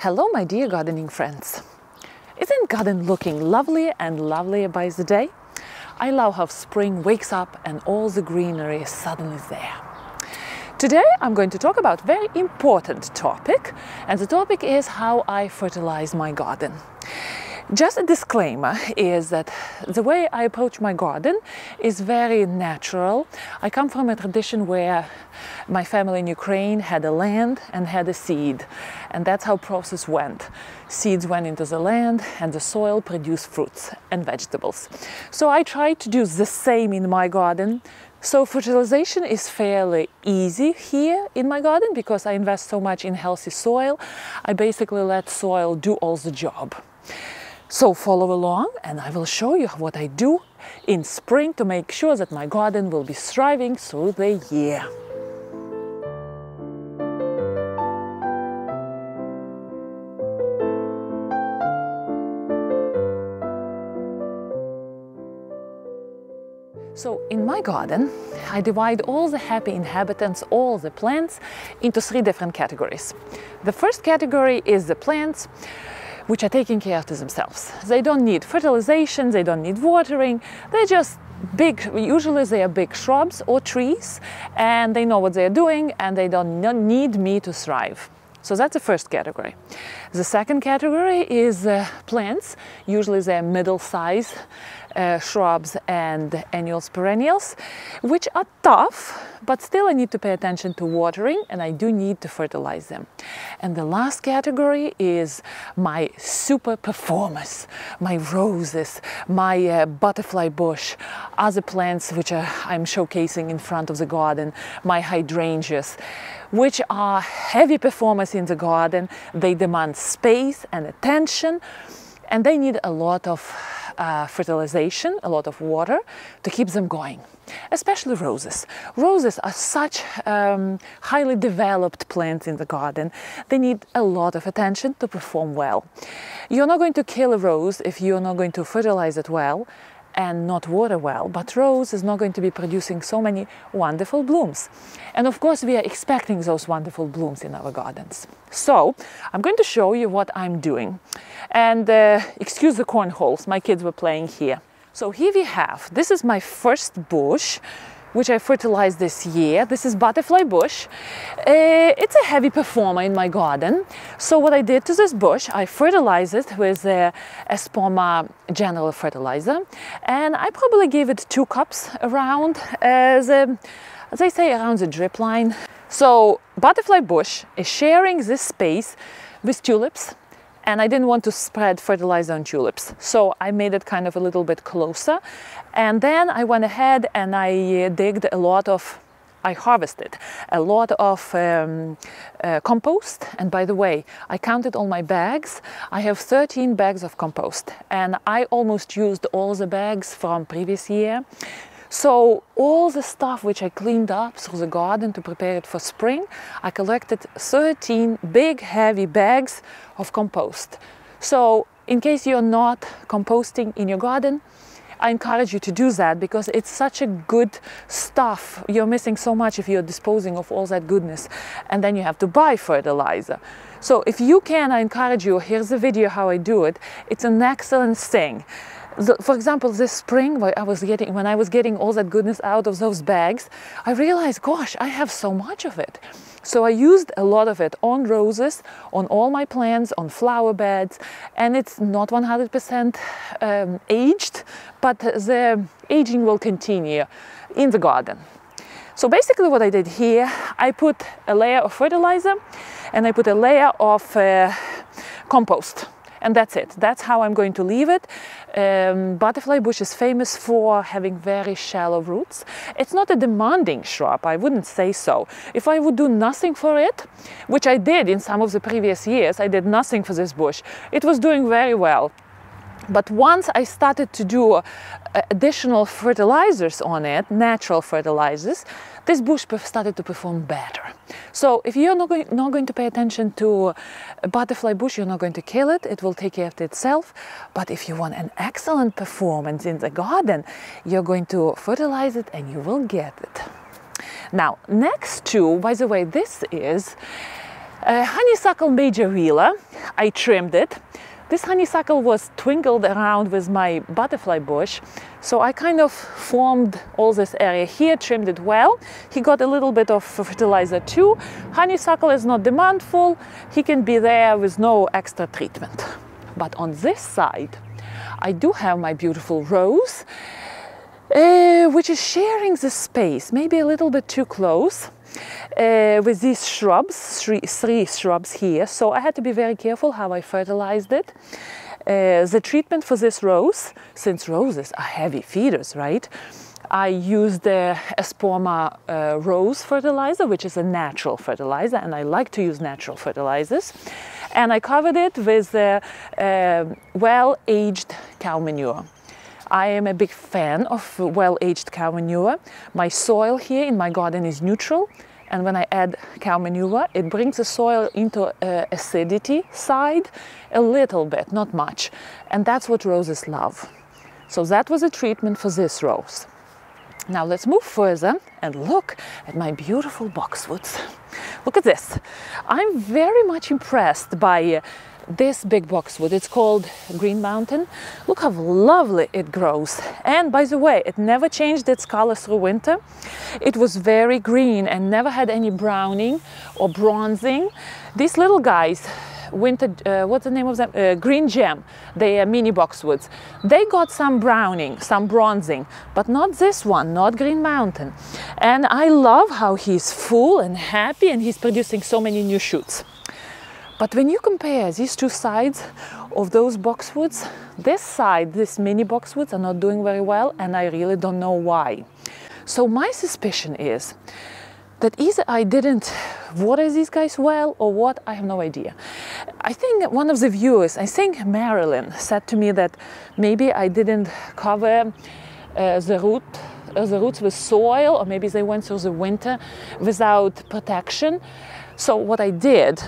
Hello, my dear gardening friends. Isn't garden looking lovelier and lovelier by the day? I love how spring wakes up and all the greenery is suddenly there. Today I'm going to talk about a very important topic and the topic is how I fertilize my garden. Just a disclaimer is that the way I approach my garden is very natural. I come from a tradition where my family in Ukraine had a land and had a seed and that's how process went. Seeds went into the land and the soil produced fruits and vegetables. So I try to do the same in my garden so fertilization is fairly easy here in my garden because I invest so much in healthy soil. I basically let soil do all the job. So follow along and I will show you what I do in spring to make sure that my garden will be thriving through the year. So in my garden, I divide all the happy inhabitants, all the plants, into three different categories. The first category is the plants which are taking care of themselves. They don't need fertilization, they don't need watering, they're just big, usually they are big shrubs or trees and they know what they're doing and they don't need me to thrive. So that's the first category. The second category is uh, plants, usually they're middle size uh, shrubs and annuals perennials, which are tough, but still I need to pay attention to watering and I do need to fertilize them. And the last category is my super performers, my roses, my uh, butterfly bush, other plants which are, I'm showcasing in front of the garden, my hydrangeas, which are heavy performers in the garden. They demand space and attention and they need a lot of uh, fertilization, a lot of water to keep them going, especially roses. Roses are such um, highly developed plants in the garden. They need a lot of attention to perform well. You're not going to kill a rose if you're not going to fertilize it well and not water well, but rose is not going to be producing so many wonderful blooms. And of course, we are expecting those wonderful blooms in our gardens. So I'm going to show you what I'm doing. And uh, excuse the cornholes, my kids were playing here. So here we have, this is my first bush which I fertilized this year. This is butterfly bush. Uh, it's a heavy performer in my garden. So what I did to this bush, I fertilized it with a Espoma general fertilizer. And I probably gave it two cups around as, a, as I say, around the drip line. So butterfly bush is sharing this space with tulips and I didn't want to spread fertilizer on tulips. So I made it kind of a little bit closer. And then I went ahead and I uh, digged a lot of I harvested a lot of um, uh, compost. And by the way, I counted all my bags. I have 13 bags of compost and I almost used all the bags from previous year. So all the stuff which I cleaned up through the garden to prepare it for spring, I collected 13 big heavy bags of compost. So in case you're not composting in your garden, I encourage you to do that because it's such a good stuff. You're missing so much if you're disposing of all that goodness and then you have to buy fertilizer. So if you can, I encourage you, here's a video how I do it. It's an excellent thing for example, this spring, I was getting, when I was getting all that goodness out of those bags, I realized, gosh, I have so much of it. So I used a lot of it on roses, on all my plants, on flower beds, and it's not 100% um, aged, but the aging will continue in the garden. So basically what I did here, I put a layer of fertilizer and I put a layer of uh, compost and that's it. That's how I'm going to leave it. Um, butterfly bush is famous for having very shallow roots. It's not a demanding shrub, I wouldn't say so. If I would do nothing for it, which I did in some of the previous years, I did nothing for this bush, it was doing very well. But once I started to do uh, additional fertilizers on it, natural fertilizers, this bush started to perform better. So if you're not going, not going to pay attention to a butterfly bush, you're not going to kill it, it will take care of itself. But if you want an excellent performance in the garden, you're going to fertilize it and you will get it. Now, next to, by the way, this is a honeysuckle major wheeler, I trimmed it. This honeysuckle was twinkled around with my butterfly bush, so I kind of formed all this area here, trimmed it well. He got a little bit of fertilizer too. Honeysuckle is not demandful, he can be there with no extra treatment. But on this side, I do have my beautiful rose, uh, which is sharing the space, maybe a little bit too close. Uh, with these shrubs, three, three, shrubs here. So I had to be very careful how I fertilized it. Uh, the treatment for this rose, since roses are heavy feeders, right? I used the Espoma uh, rose fertilizer, which is a natural fertilizer, and I like to use natural fertilizers. And I covered it with uh, well-aged cow manure. I am a big fan of well-aged cow manure. My soil here in my garden is neutral, and when I add cow manure, it brings the soil into uh, acidity side a little bit, not much. And that's what roses love. So that was a treatment for this rose. Now let's move further and look at my beautiful boxwoods. Look at this. I'm very much impressed by uh, this big boxwood. It's called Green Mountain. Look how lovely it grows. And by the way, it never changed its color through winter. It was very green and never had any browning or bronzing. These little guys, winter, uh, what's the name of them? Uh, green gem. They are mini boxwoods. They got some browning, some bronzing, but not this one, not Green Mountain. And I love how he's full and happy and he's producing so many new shoots. But when you compare these two sides of those boxwoods, this side, this mini boxwoods are not doing very well and I really don't know why. So my suspicion is that either I didn't water these guys well or what, I have no idea. I think one of the viewers, I think Marilyn, said to me that maybe I didn't cover uh, the root uh, the roots with soil or maybe they went through the winter without protection. So what I did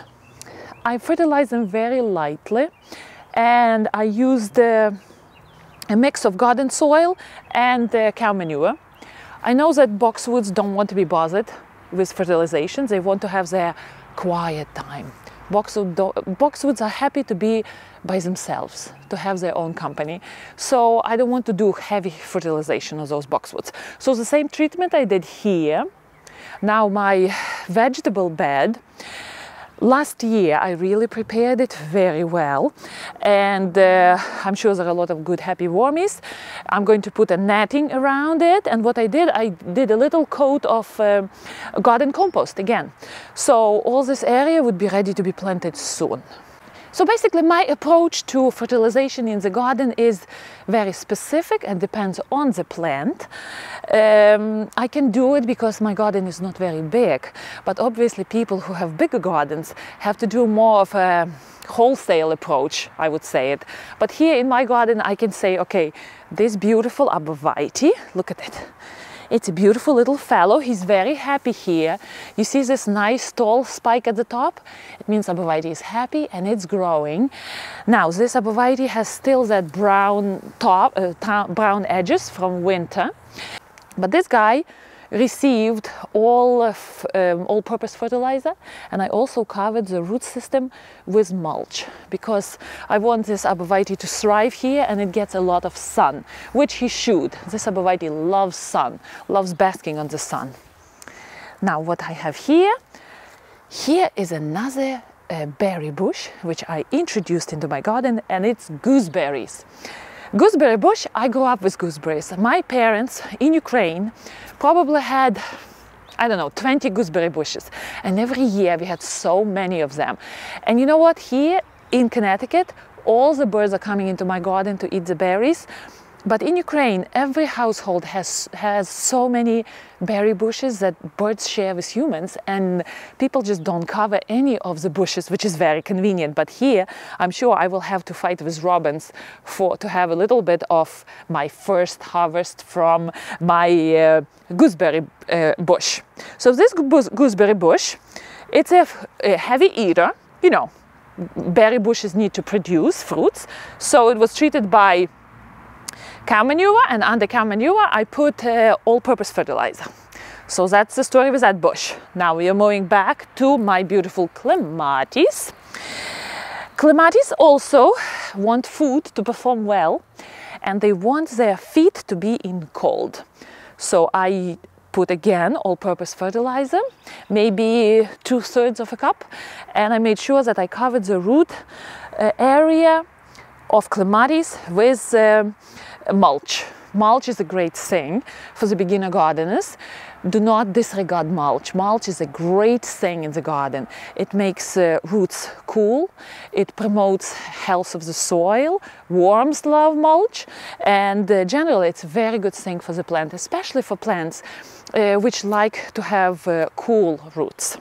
I fertilize them very lightly and I use uh, a mix of garden soil and uh, cow manure. I know that boxwoods don't want to be bothered with fertilization, they want to have their quiet time. Boxwood boxwoods are happy to be by themselves, to have their own company. So I don't want to do heavy fertilization of those boxwoods. So the same treatment I did here. Now my vegetable bed, Last year I really prepared it very well and uh, I'm sure there are a lot of good happy wormies. I'm going to put a netting around it and what I did, I did a little coat of uh, garden compost again. So all this area would be ready to be planted soon. So basically my approach to fertilization in the garden is very specific and depends on the plant. Um, I can do it because my garden is not very big, but obviously people who have bigger gardens have to do more of a wholesale approach, I would say it. But here in my garden I can say, okay, this beautiful arborvitae, look at it it's a beautiful little fellow. He's very happy here. You see this nice tall spike at the top? It means Arborvitae is happy and it's growing. Now, this Arborvitae has still that brown top, uh, brown edges from winter. But this guy received all of, um, all-purpose fertilizer and I also covered the root system with mulch because I want this arborvitae to thrive here and it gets a lot of sun, which he should. This arborvitae loves sun, loves basking on the sun. Now what I have here, here is another uh, berry bush which I introduced into my garden and it's gooseberries. Gooseberry bush, I grew up with gooseberries. My parents in Ukraine probably had I don't know, 20 gooseberry bushes. And every year we had so many of them. And you know what? Here in Connecticut, all the birds are coming into my garden to eat the berries. But in Ukraine, every household has, has so many berry bushes that birds share with humans and people just don't cover any of the bushes, which is very convenient. But here, I'm sure I will have to fight with robins for, to have a little bit of my first harvest from my uh, gooseberry uh, bush. So this gooseberry bush, it's a, a heavy eater, you know, berry bushes need to produce fruits. So it was treated by cow manure and under cow manure I put uh, all-purpose fertilizer. So that's the story with that bush. Now we are moving back to my beautiful clematis. Clematis also want food to perform well and they want their feet to be in cold. So I put again all-purpose fertilizer, maybe two-thirds of a cup, and I made sure that I covered the root uh, area of clematis with uh, mulch. Mulch is a great thing for the beginner gardeners do not disregard mulch. Mulch is a great thing in the garden. It makes uh, roots cool, it promotes health of the soil, worms love mulch, and uh, generally it's a very good thing for the plant, especially for plants uh, which like to have uh, cool roots.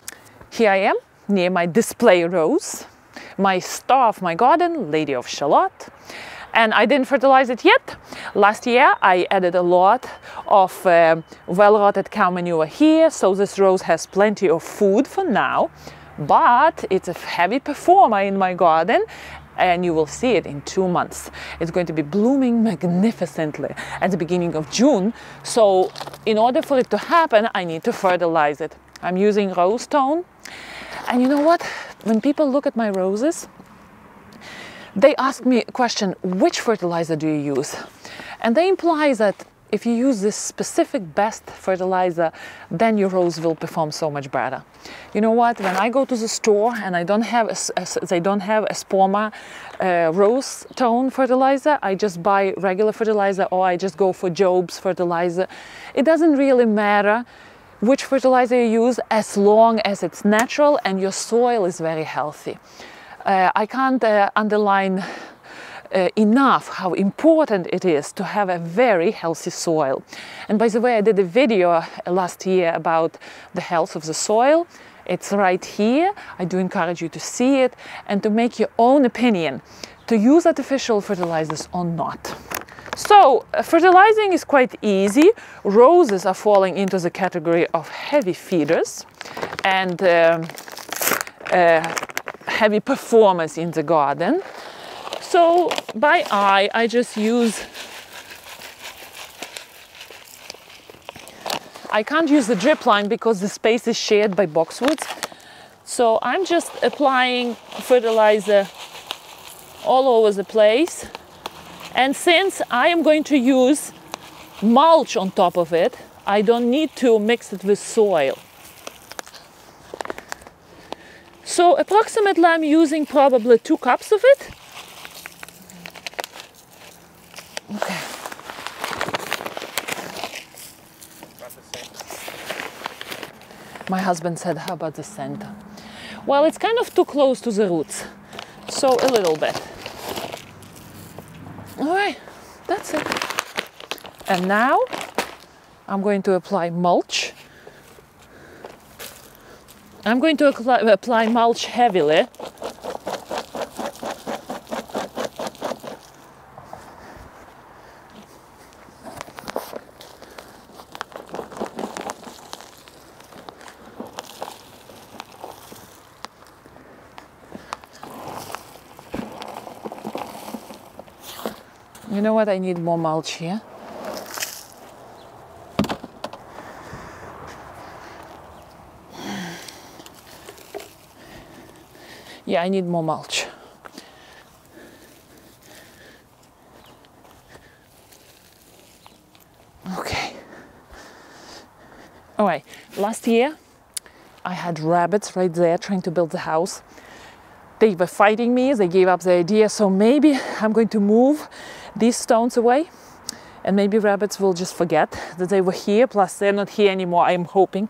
Here I am near my display rose, my star of my garden, Lady of Shalott and I didn't fertilize it yet. Last year I added a lot of uh, well-rotted cow manure here, so this rose has plenty of food for now, but it's a heavy performer in my garden and you will see it in two months. It's going to be blooming magnificently at the beginning of June. So in order for it to happen, I need to fertilize it. I'm using rose tone. And you know what? When people look at my roses, they ask me a question, which fertilizer do you use? And they imply that if you use this specific best fertilizer, then your rose will perform so much better. You know what? When I go to the store and I don't have a, a, they don't have a Espoma uh, rose tone fertilizer, I just buy regular fertilizer or I just go for Jobe's fertilizer. It doesn't really matter which fertilizer you use as long as it's natural and your soil is very healthy uh, I can't uh, underline uh, enough how important it is to have a very healthy soil. And by the way, I did a video uh, last year about the health of the soil. It's right here. I do encourage you to see it and to make your own opinion to use artificial fertilizers or not. So uh, fertilizing is quite easy. Roses are falling into the category of heavy feeders and um, uh, heavy performance in the garden. So by eye, I just use, I can't use the drip line because the space is shared by boxwoods. So I'm just applying fertilizer all over the place. And since I am going to use mulch on top of it, I don't need to mix it with soil. So approximately I'm using probably two cups of it. My husband said, how about the center? Well, it's kind of too close to the roots, so a little bit. All right, that's it. And now I'm going to apply mulch I'm going to apply mulch heavily. You know what? I need more mulch here. I need more mulch. Okay. All right, last year I had rabbits right there trying to build the house. They were fighting me, they gave up the idea, so maybe I'm going to move these stones away and maybe rabbits will just forget that they were here, plus they're not here anymore, I'm hoping.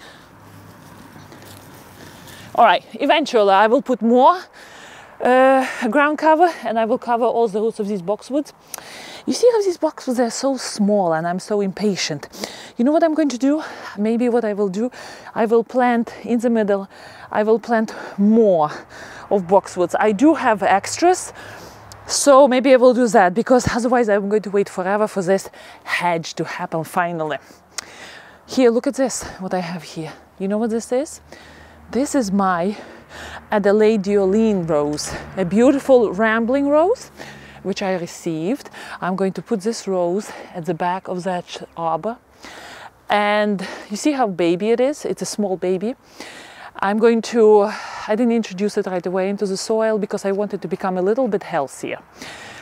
All right, eventually I will put more uh, ground cover and I will cover all the roots of these boxwoods. You see how these boxwoods are so small and I'm so impatient. You know what I'm going to do? Maybe what I will do, I will plant in the middle, I will plant more of boxwoods. I do have extras, so maybe I will do that because otherwise I'm going to wait forever for this hedge to happen finally. Here, look at this, what I have here. You know what this is? This is my Adelaide rose, a beautiful rambling rose which I received. I'm going to put this rose at the back of that arbor And you see how baby it is? It's a small baby. I'm going to, I didn't introduce it right away into the soil because I wanted to become a little bit healthier.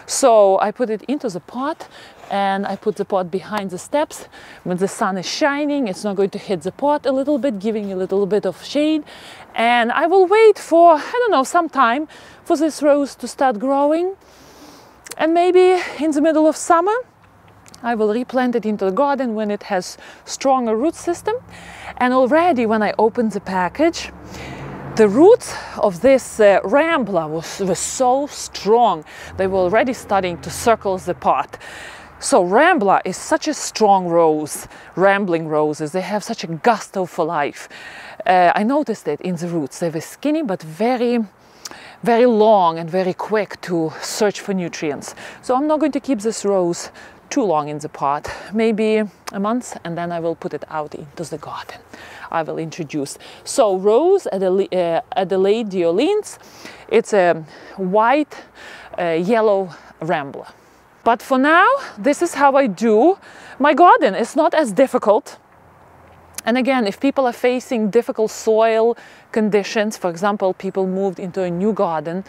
So I put it into the pot and I put the pot behind the steps. When the sun is shining, it's not going to hit the pot a little bit, giving a little bit of shade. And I will wait for, I don't know, some time for this rose to start growing. And maybe in the middle of summer, I will replant it into the garden when it has stronger root system. And already when I opened the package, the roots of this uh, rambler was, was so strong. They were already starting to circle the pot. So Rambler is such a strong rose, rambling roses. They have such a gusto for life. Uh, I noticed it in the roots. They were skinny but very, very long and very quick to search for nutrients. So I'm not going to keep this rose too long in the pot, maybe a month, and then I will put it out into the garden. I will introduce. So Rose Adelaide, uh, Adelaide d'Orleans, it's a white, uh, yellow rambler. But for now, this is how I do my garden. It's not as difficult. And again, if people are facing difficult soil conditions, for example, people moved into a new garden,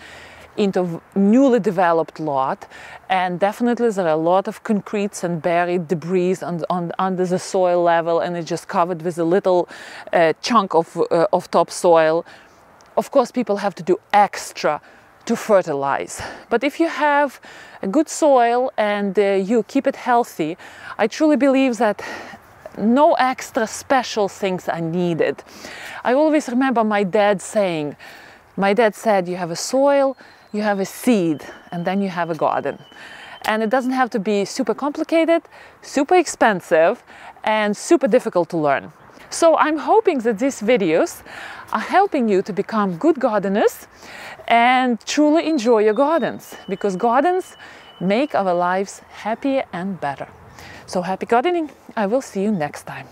into newly developed lot and definitely there are a lot of concretes and buried debris on, on, under the soil level and it's just covered with a little uh, chunk of, uh, of topsoil. Of course people have to do extra to fertilize. But if you have a good soil and uh, you keep it healthy, I truly believe that no extra special things are needed. I always remember my dad saying, my dad said, you have a soil, you have a seed, and then you have a garden. And it doesn't have to be super complicated, super expensive, and super difficult to learn. So I'm hoping that these videos are helping you to become good gardeners and truly enjoy your gardens because gardens make our lives happier and better. So happy gardening. I will see you next time.